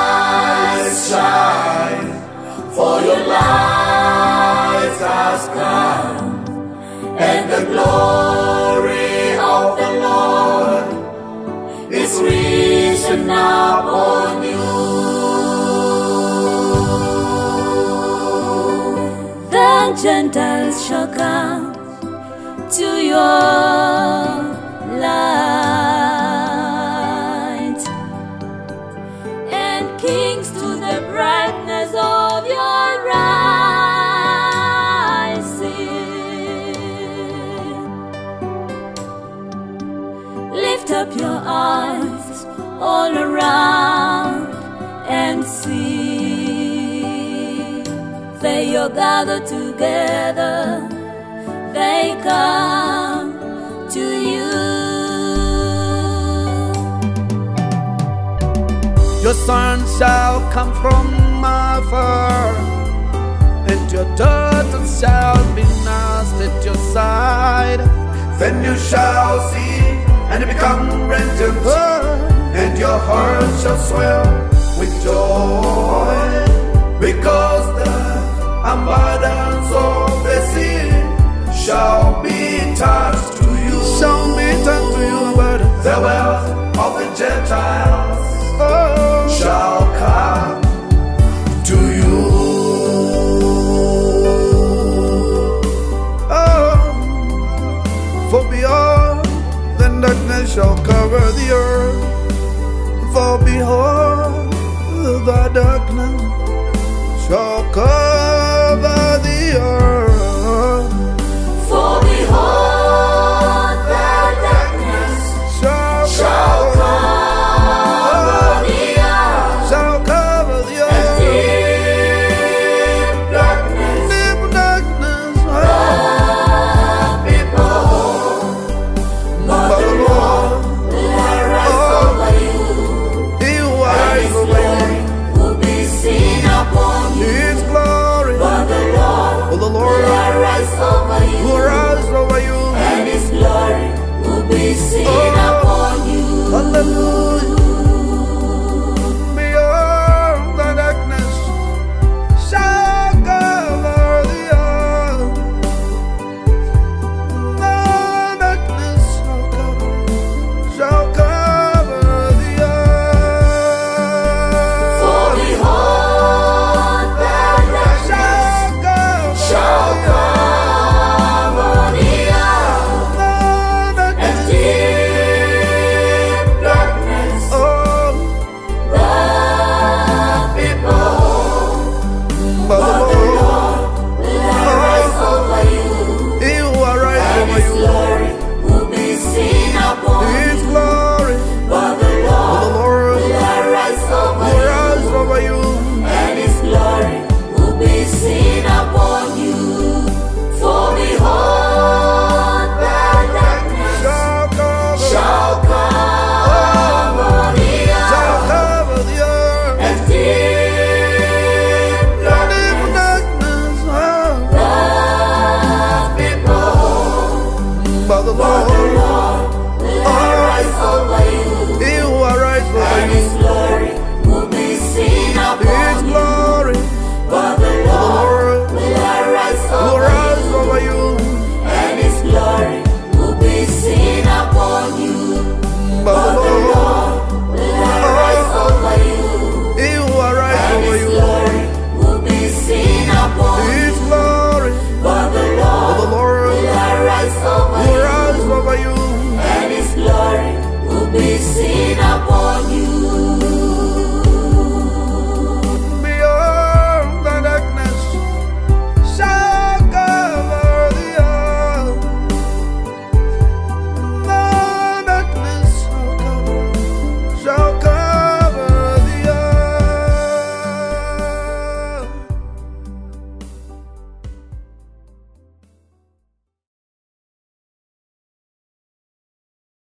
Arise, shine, for your light has come, and the glory of the Lord is risen upon you. The Gentiles shall come to your up your eyes all around and see. They are gathered together, they come to you. Your son shall come from afar, and your daughter shall be nursed at your side. Then you shall see and become becomes oh. and your heart shall swell with joy, because the abundance of the sea shall. shall cover the earth. For behold, the darkness shall cover. show.